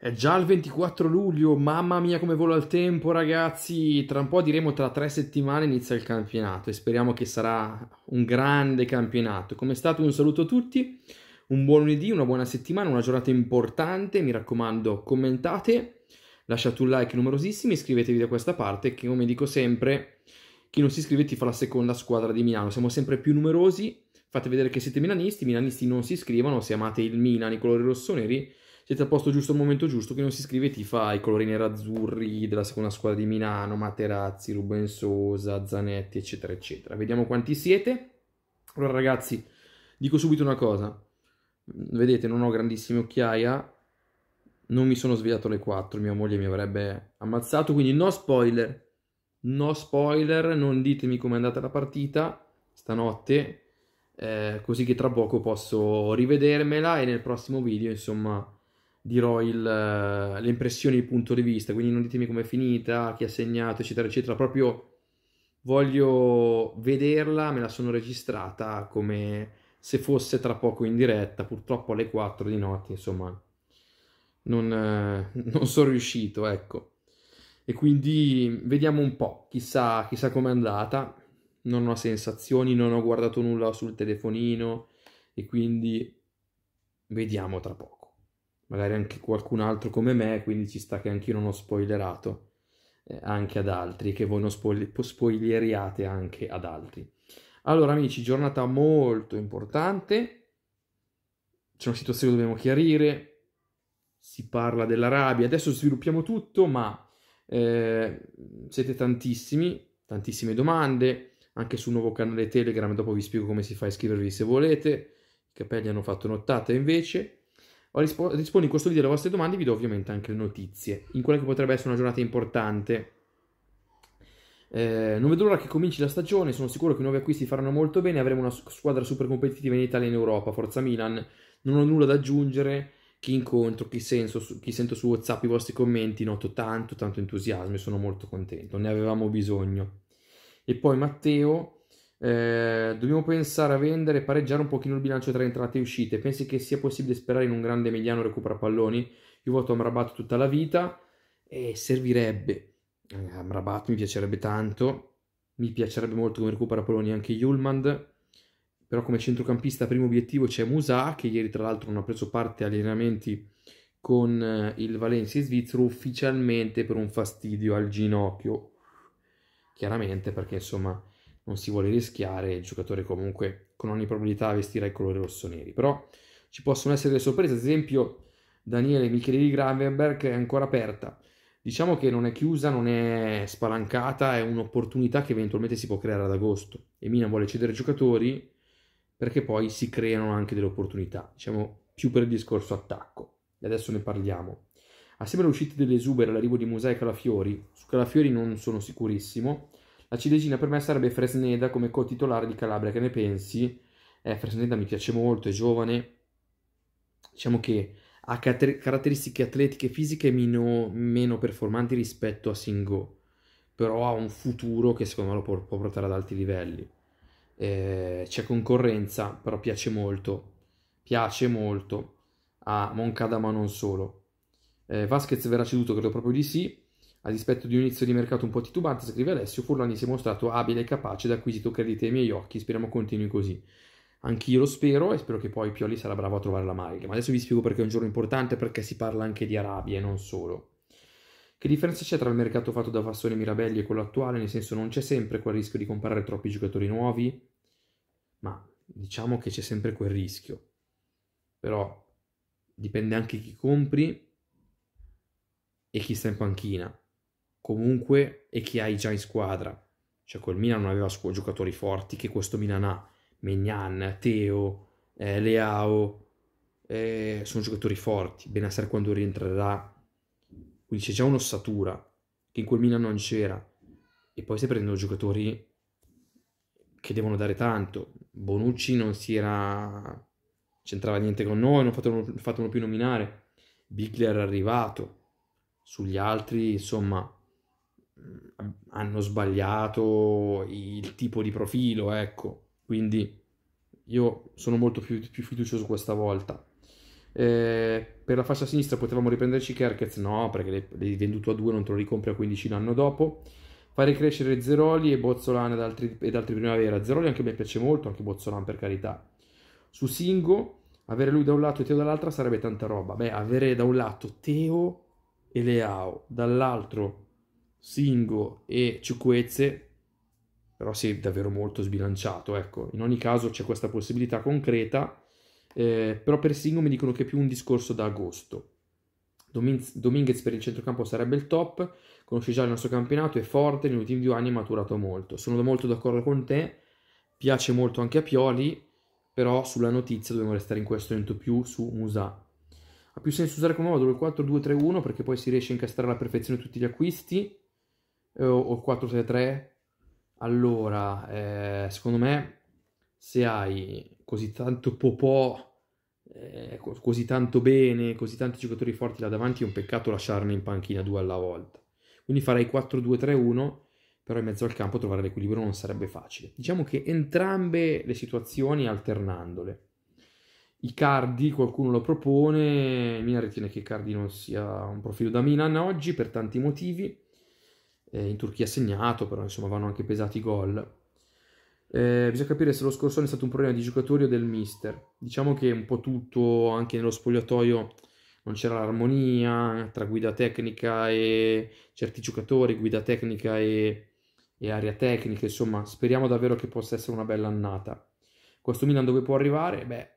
È già il 24 luglio, mamma mia come vola il tempo ragazzi, tra un po' diremo tra tre settimane inizia il campionato e speriamo che sarà un grande campionato. Come è stato un saluto a tutti, un buon lunedì, una buona settimana, una giornata importante, mi raccomando commentate, lasciate un like numerosissimi, iscrivetevi da questa parte che come dico sempre, chi non si iscrive ti fa la seconda squadra di Milano, siamo sempre più numerosi, fate vedere che siete milanisti, i milanisti non si iscrivono, se amate il Milan, i colori rossoneri, siete al posto giusto al momento giusto, chi non si iscrive ti fa i colori nerazzurri della seconda squadra di Milano, Materazzi, Ruben Sosa, Zanetti, eccetera, eccetera. Vediamo quanti siete. Allora ragazzi, dico subito una cosa. Vedete, non ho grandissime occhiaia, non mi sono svegliato alle 4, mia moglie mi avrebbe ammazzato, quindi no spoiler. No spoiler, non ditemi com'è andata la partita stanotte, eh, così che tra poco posso rivedermela e nel prossimo video, insomma dirò il, eh, le impressioni, il punto di vista, quindi non ditemi com'è finita, chi ha segnato, eccetera, eccetera, proprio voglio vederla, me la sono registrata come se fosse tra poco in diretta, purtroppo alle 4 di notte, insomma, non, eh, non sono riuscito, ecco. E quindi vediamo un po', chissà, chissà com'è andata, non ho sensazioni, non ho guardato nulla sul telefonino e quindi vediamo tra poco magari anche qualcun altro come me, quindi ci sta che anch'io non ho spoilerato eh, anche ad altri, che voi non spoil- spoileriate anche ad altri. Allora amici, giornata molto importante, c'è una situazione che dobbiamo chiarire, si parla dell'Arabia, adesso sviluppiamo tutto, ma eh, siete tantissimi, tantissime domande, anche sul nuovo canale Telegram, dopo vi spiego come si fa a iscrivervi se volete, i capelli hanno fatto nottata invece, rispo- rispondo in questo video alle vostre domande e vi do ovviamente anche le notizie in quella che potrebbe essere una giornata importante. Eh, non vedo l'ora che cominci la stagione, sono sicuro che i nuovi acquisti faranno molto bene, avremo una squadra super competitiva in Italia e in Europa, forza Milan, non ho nulla da aggiungere, chi incontro, chi, senso, chi sento su Whatsapp i vostri commenti, noto tanto, tanto entusiasmo e sono molto contento, ne avevamo bisogno. E poi Matteo, eh, dobbiamo pensare a vendere e pareggiare un pochino il bilancio tra entrate e uscite. Pensi che sia possibile sperare in un grande mediano recupera palloni? Io voto Amrabat tutta la vita e servirebbe. Eh, Amrabat mi piacerebbe tanto. Mi piacerebbe molto come recupera palloni anche Yulmand. Però come centrocampista primo obiettivo c'è Musa, che ieri tra l'altro non ha preso parte agli allenamenti con eh, il Valencia svizzero ufficialmente per un fastidio al ginocchio. Chiaramente perché insomma non si vuole rischiare, il giocatore comunque con ogni probabilità vestirà i colori rossoneri. Però ci possono essere delle sorprese, ad esempio Daniele Michele di Gravenberg è ancora aperta. Diciamo che non è chiusa, non è spalancata, è un'opportunità che eventualmente si può creare ad agosto. E Mina vuole cedere giocatori perché poi si creano anche delle opportunità, diciamo più per il discorso attacco. E adesso ne parliamo. Assieme all'uscita dell'Esuber e all'arrivo di Musei Calafiori, su Calafiori non sono sicurissimo, la ciliegina per me sarebbe Fresneda come co-titolare di Calabria, che ne pensi? Eh, Fresneda mi piace molto, è giovane, diciamo che ha caratteristiche atletiche e fisiche meno, meno performanti rispetto a Singo, però ha un futuro che secondo me lo può, può portare ad alti livelli. Eh, c'è concorrenza, però piace molto, piace molto a Moncada ma non solo. Eh, Vasquez verrà ceduto, credo proprio di sì, a dispetto di un inizio di mercato un po' titubante, scrive Alessio, Furlani si è mostrato abile e capace ed acquisito credito ai miei occhi, speriamo continui così. Anch'io lo spero e spero che poi Pioli sarà bravo a trovare la maglia. Ma adesso vi spiego perché è un giorno importante, perché si parla anche di Arabia e non solo. Che differenza c'è tra il mercato fatto da Fassone e Mirabelli e quello attuale? Nel senso non c'è sempre quel rischio di comprare troppi giocatori nuovi? Ma diciamo che c'è sempre quel rischio. Però dipende anche chi compri e chi sta in panchina comunque e chi hai già in squadra. Cioè quel Milan non aveva giocatori forti che questo Milan ha. Megnan, Teo, eh, Leao, eh, sono giocatori forti. Benasser quando rientrerà. Quindi c'è già un'ossatura che in quel Milan non c'era. E poi stai prendendo giocatori che devono dare tanto. Bonucci non si era... c'entrava niente con noi, non fatelo più nominare. Bigler è arrivato. Sugli altri, insomma, hanno sbagliato il tipo di profilo, ecco. Quindi io sono molto più, più fiducioso questa volta. Eh, per la fascia sinistra potevamo riprenderci Kerkez? No, perché l'hai venduto a 2, non te lo ricompri a 15 l'anno dopo. Fare crescere Zeroli e Bozzolan ed altri, ed altri primavera. Zeroli anche me piace molto, anche Bozzolan per carità. Su Singo, avere lui da un lato e Teo dall'altra sarebbe tanta roba. Beh, avere da un lato Teo e Leao, dall'altro Singo e Ciuquezze, però sì, davvero molto sbilanciato, ecco. In ogni caso c'è questa possibilità concreta, eh, però per Singo mi dicono che è più un discorso da agosto. Dominguez per il centrocampo sarebbe il top, conosce già il nostro campionato, è forte, negli ultimi due anni ha maturato molto. Sono molto d'accordo con te, piace molto anche a Pioli, però sulla notizia dobbiamo restare in questo momento più su Musa. Ha più senso usare come modulo il 4-2-3-1 perché poi si riesce a incastrare alla perfezione tutti gli acquisti, o il 4-3-3. Allora, eh, secondo me, se hai così tanto popò eh, così tanto bene, così tanti giocatori forti là davanti, è un peccato lasciarne in panchina due alla volta. Quindi farei 4-2-3-1, però in mezzo al campo trovare l'equilibrio non sarebbe facile. Diciamo che entrambe le situazioni alternandole. I Cardi, qualcuno lo propone, Mina ritiene che Cardi non sia un profilo da Milan oggi per tanti motivi. Eh, in Turchia ha segnato, però insomma vanno anche pesati i gol. Eh, bisogna capire se lo scorso anno è stato un problema di giocatori o del mister. Diciamo che un po' tutto, anche nello spogliatoio, non c'era l'armonia tra guida tecnica e certi giocatori, guida tecnica e, e area tecnica. Insomma, speriamo davvero che possa essere una bella annata. Questo Milan dove può arrivare? Beh,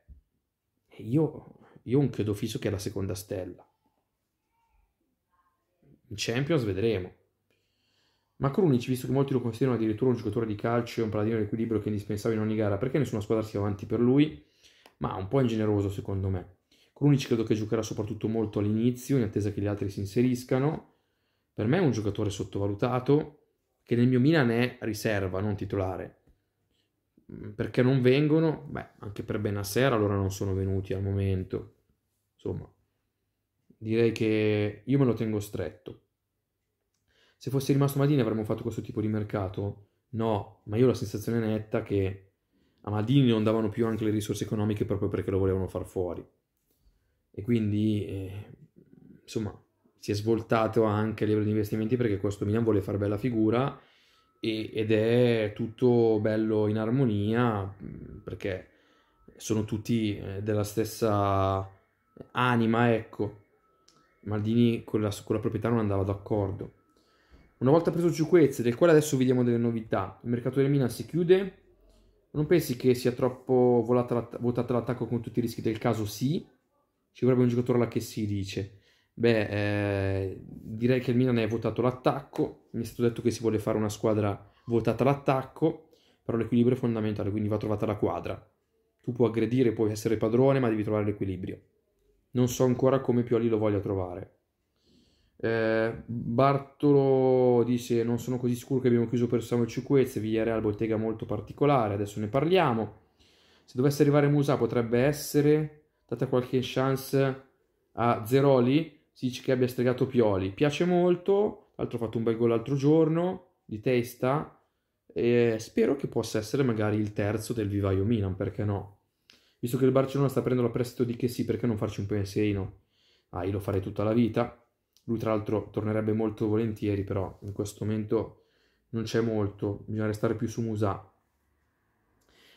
io, io non credo fisso che è la seconda stella. In Champions vedremo. Ma Krunic, visto che molti lo considerano addirittura un giocatore di calcio e un paladino dell'equilibrio che è indispensabile in ogni gara, perché nessuna squadra sia avanti per lui? Ma un po' ingeneroso secondo me. Krunic credo che giocherà soprattutto molto all'inizio, in attesa che gli altri si inseriscano. Per me è un giocatore sottovalutato, che nel mio Milan è riserva, non titolare. Mm, perché non vengono? Beh, anche per Benasser allora non sono venuti al momento. Insomma, direi che io me lo tengo stretto. Se fosse rimasto Maldini avremmo fatto questo tipo di mercato? No, ma io ho la sensazione netta che a Maldini non davano più anche le risorse economiche proprio perché lo volevano far fuori. E quindi, eh, insomma, si è svoltato anche a livello di investimenti perché questo Milan vuole fare bella figura e, ed è tutto bello in armonia perché sono tutti eh, della stessa anima, ecco. Maldini con la, con la proprietà non andava d'accordo. Una volta preso Ciuquezze, del quale adesso vediamo delle novità, il mercato del Milan si chiude. Non pensi che sia troppo votato l'attacco con tutti i rischi del caso? Sì. Ci vorrebbe un giocatore là che si dice. Beh, eh, direi che il Milan è votato l'attacco. Mi è stato detto che si vuole fare una squadra votata all'attacco, però l'equilibrio è fondamentale, quindi va trovata la quadra. Tu puoi aggredire, puoi essere padrone, ma devi trovare l'equilibrio. Non so ancora come Pioli lo voglia trovare. Eh, Bartolo dice non sono così sicuro che abbiamo chiuso per Samuel Ciuquezze, Villarreal bottega molto particolare, adesso ne parliamo. Se dovesse arrivare Musa potrebbe essere data qualche chance a Zeroli, si dice che abbia stregato Pioli, piace molto, l'altro ha fatto un bel gol l'altro giorno di testa e spero che possa essere magari il terzo del vivaio Milan, perché no? Visto che il Barcellona sta prendendo la prestito di che sì, perché non farci un pensierino? Ah, io lo farei tutta la vita. Lui tra l'altro tornerebbe molto volentieri, però in questo momento non c'è molto, bisogna restare più su Musa.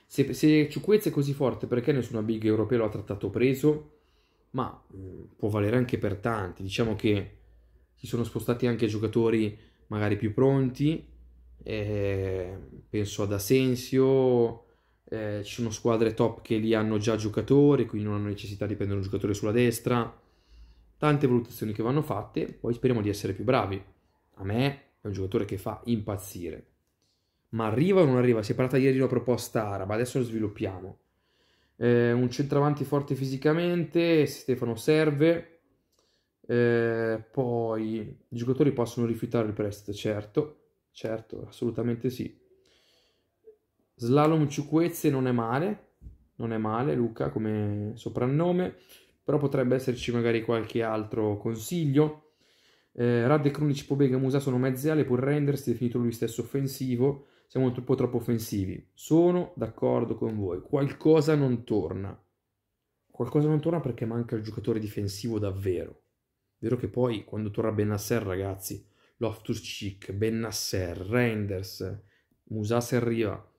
Se, se Ciuquezza è così forte, perché nessuna big europea lo ha trattato preso? Ma mh, mm, può valere anche per tanti. Diciamo che si sono spostati anche giocatori magari più pronti. Eh, penso ad Asensio. Eh, ci sono squadre top che lì hanno già giocatori, quindi non hanno necessità di prendere un giocatore sulla destra tante valutazioni che vanno fatte, poi speriamo di essere più bravi. A me è un giocatore che fa impazzire. Ma arriva o non arriva? Si è parlata ieri di una proposta araba, adesso lo sviluppiamo. Eh, un centravanti forte fisicamente, Stefano serve. Eh, poi i giocatori possono rifiutare il prestito, certo, certo, assolutamente sì. Slalom Ciuquezze non è male, non è male Luca come soprannome però potrebbe esserci magari qualche altro consiglio. Eh, Radde Krunic, Pobega e Musa sono mezze ale, pur rendersi definito lui stesso offensivo, siamo un po' troppo offensivi. Sono d'accordo con voi, qualcosa non torna. qualcosa non torna perché manca il giocatore difensivo davvero. Vero che poi quando torna Benasser, ragazzi, Loftus Cheek, Benasser, Reinders, Musa se arriva,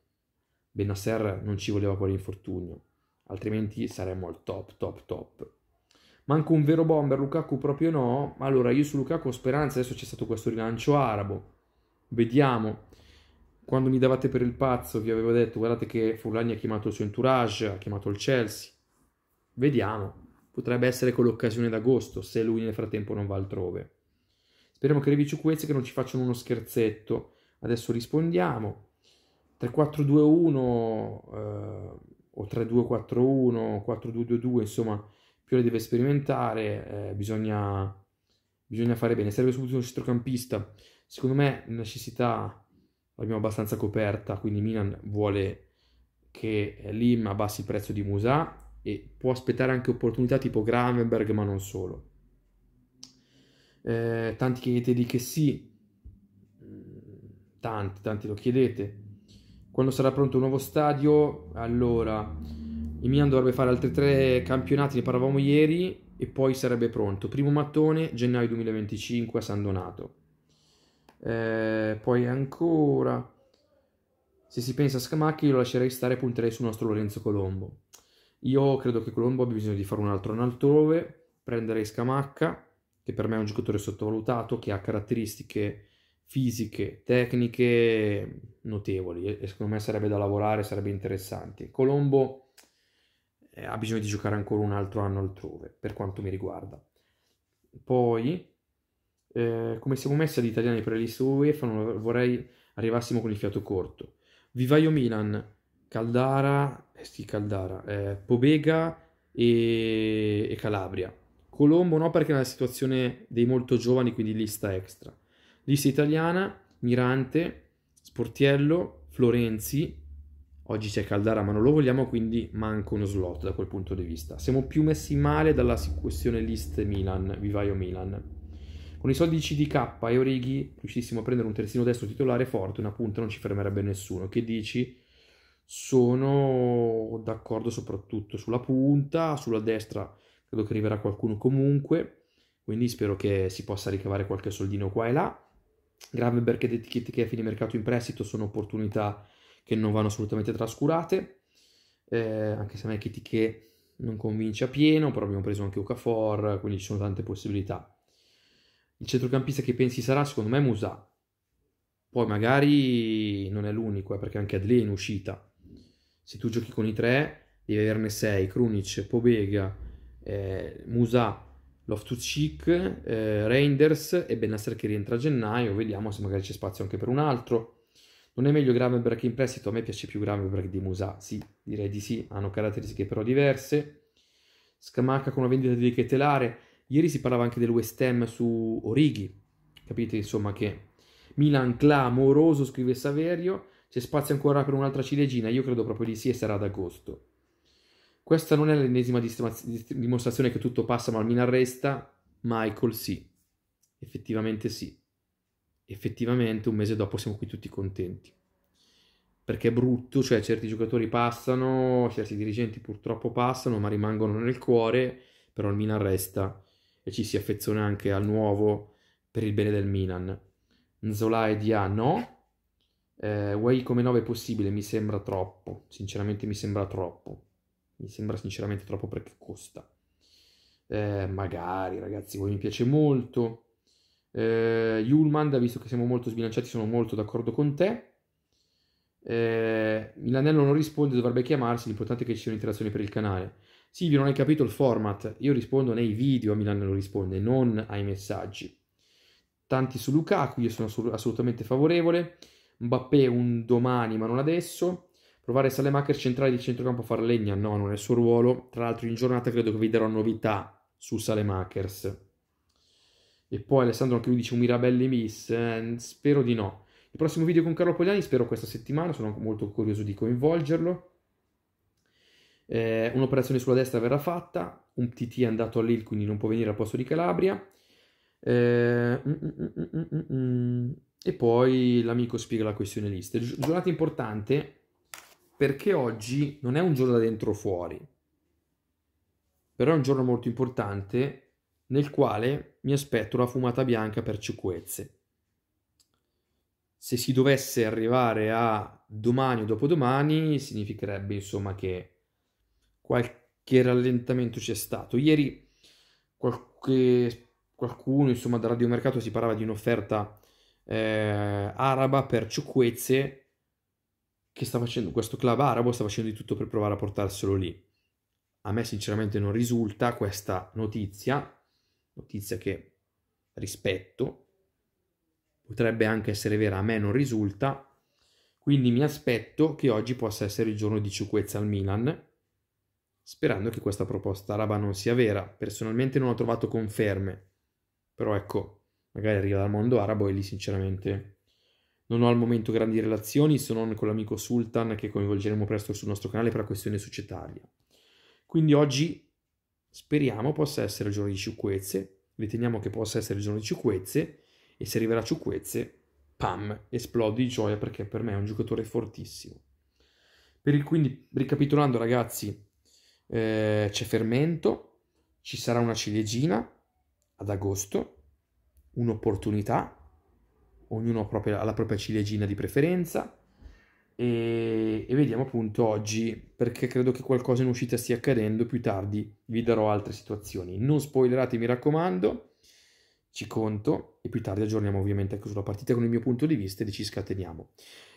Benasser non ci voleva quell'infortunio, altrimenti saremmo al top, top, top. Manco un vero bomber, Lukaku proprio no. Allora, io su Lukaku ho speranza, adesso c'è stato questo rilancio arabo. Vediamo. Quando mi davate per il pazzo vi avevo detto, guardate che Fulani ha chiamato il suo entourage, ha chiamato il Chelsea. Vediamo. Potrebbe essere quell'occasione d'agosto, se lui nel frattempo non va altrove. Speriamo che arrivi Ciuquezzi che non ci facciano uno scherzetto. Adesso rispondiamo. 3-4-2-1 eh, o 3-2-4-1, 4-2-2-2, insomma Pioli deve sperimentare, eh, bisogna, bisogna, fare bene. Serve subito un centrocampista. Secondo me necessità l'abbiamo abbastanza coperta, quindi Milan vuole che Lim abbassi il prezzo di Musa e può aspettare anche opportunità tipo Gravenberg, ma non solo. Eh, tanti chiedete di che sì, tanti, tanti lo chiedete. Quando sarà pronto un nuovo stadio, allora il Milan dovrebbe fare altri tre campionati, ne parlavamo ieri, e poi sarebbe pronto. Primo mattone, gennaio 2025 a San Donato. Eh, poi ancora, se si pensa a Scamacchi, lo lascerei stare e punterei sul nostro Lorenzo Colombo. Io credo che Colombo abbia bisogno di fare un altro altrove, prenderei Scamacca, che per me è un giocatore sottovalutato, che ha caratteristiche fisiche, tecniche notevoli e secondo me sarebbe da lavorare, sarebbe interessante. Colombo eh, ha bisogno di giocare ancora un altro anno altrove, per quanto mi riguarda. Poi, eh, come siamo messi ad italiani per liste UEFA, non vorrei arrivassimo con il fiato corto. Vivaio Milan, Caldara, eh sì, Caldara, eh, Pobega e, e Calabria. Colombo no perché è nella situazione dei molto giovani, quindi lista extra. Lista italiana, Mirante, Sportiello, Florenzi, Oggi c'è Caldara ma non lo vogliamo, quindi manca uno slot da quel punto di vista. Siamo più messi male dalla questione list Milan, vivaio Milan. Con i soldi di CDK e Orighi riuscissimo a prendere un terzino destro titolare forte, una punta non ci fermerebbe nessuno. Che dici? Sono d'accordo soprattutto sulla punta, sulla destra credo che arriverà qualcuno comunque, quindi spero che si possa ricavare qualche soldino qua e là. Gravenberg ed etichette che a fine mercato in prestito sono opportunità che non vanno assolutamente trascurate, eh, anche se a me che non convince a pieno, però abbiamo preso anche Okafor, quindi ci sono tante possibilità. Il centrocampista che pensi sarà, secondo me, Musa. Poi magari non è l'unico, eh, perché anche Adley è in uscita. Se tu giochi con i tre, devi averne sei, Krunic, Pobega, eh, Musa, Loftus-Cheek, eh, Reinders e Benasser che rientra a gennaio. Vediamo se magari c'è spazio anche per un altro. Non è meglio Gravenberg in prestito? A me piace più Gravenberg di Musa. Sì, direi di sì. Hanno caratteristiche però diverse. Scamacca con una vendita di telare. Ieri si parlava anche del West Ham su Orighi. Capite insomma che Milan clamoroso, scrive Saverio. C'è spazio ancora per un'altra ciliegina? Io credo proprio di sì e sarà ad agosto. Questa non è l'ennesima dimostrazione che tutto passa ma il Milan resta. Michael sì. Effettivamente sì effettivamente un mese dopo siamo qui tutti contenti. Perché è brutto, cioè certi giocatori passano, certi dirigenti purtroppo passano, ma rimangono nel cuore, però il Milan resta e ci si affeziona anche al nuovo per il bene del Milan. Nzola e Dia no, eh, Way come 9 è possibile, mi sembra troppo, sinceramente mi sembra troppo, mi sembra sinceramente troppo perché costa. Eh, magari ragazzi, voi mi piace molto, eh, Yulman, visto che siamo molto sbilanciati, sono molto d'accordo con te. Eh, Milanello non risponde, dovrebbe chiamarsi, l'importante è che ci siano interazioni per il canale. Silvio, non hai capito il format? Io rispondo nei video a Milanello risponde, non ai messaggi. Tanti su Lukaku, io sono assolutamente favorevole. Mbappé un domani, ma non adesso. Provare Salemacher centrale di centrocampo a far legna, no, non è il suo ruolo. Tra l'altro in giornata credo che vi darò novità su Salemakers. E poi Alessandro anche lui dice un Mirabelli miss, eh, spero di no. Il prossimo video con Carlo Pogliani spero questa settimana, sono molto curioso di coinvolgerlo. Eh, un'operazione sulla destra verrà fatta, un TT è andato a Lille quindi non può venire al posto di Calabria. Eh, mm mm mm, mm, mm, mm, e poi l'amico spiega la questione liste. Giornata importante perché oggi non è un giorno da dentro o fuori. però è un giorno molto importante nel quale mi aspetto la fumata bianca per Ciuquezze. Se si dovesse arrivare a domani o dopodomani, significherebbe insomma che qualche rallentamento c'è stato. Ieri qualche, qualcuno insomma da radiomercato si parlava di un'offerta eh, araba per Ciuquezze che sta facendo questo club arabo sta facendo di tutto per provare a portarselo lì. A me sinceramente non risulta questa notizia, notizia che rispetto, potrebbe anche essere vera, a me non risulta, quindi mi aspetto che oggi possa essere il giorno di Ciuquezza al Milan, sperando che questa proposta araba non sia vera. Personalmente non ho trovato conferme, però ecco, magari arriva dal mondo arabo e lì sinceramente non ho al momento grandi relazioni se non con l'amico Sultan che coinvolgeremo presto sul nostro canale per la questione societaria. Quindi oggi speriamo possa essere il giorno di Ciuquezze, riteniamo che possa essere il giorno di Ciuquezze e se arriverà Ciuquezze, pam, esplodi di gioia perché per me è un giocatore fortissimo. Per il, quindi, ricapitolando ragazzi, eh, c'è fermento, ci sarà una ciliegina ad agosto, un'opportunità, ognuno ha, la propria ciliegina di preferenza e, e, vediamo appunto oggi perché credo che qualcosa in uscita stia accadendo, più tardi vi darò altre situazioni. Non spoilerate mi raccomando, ci conto e più tardi aggiorniamo ovviamente anche sulla partita con il mio punto di vista e ci scateniamo.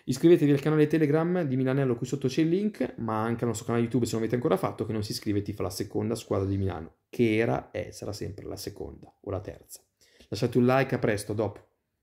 Iscrivetevi al canale Telegram di Milanello, qui sotto c'è il link, ma anche al nostro canale YouTube se non l'avete ancora fatto, che non si iscrive ti fa la seconda squadra di Milano, che era e sarà sempre la seconda o la terza. Lasciate un like, a presto, dopo.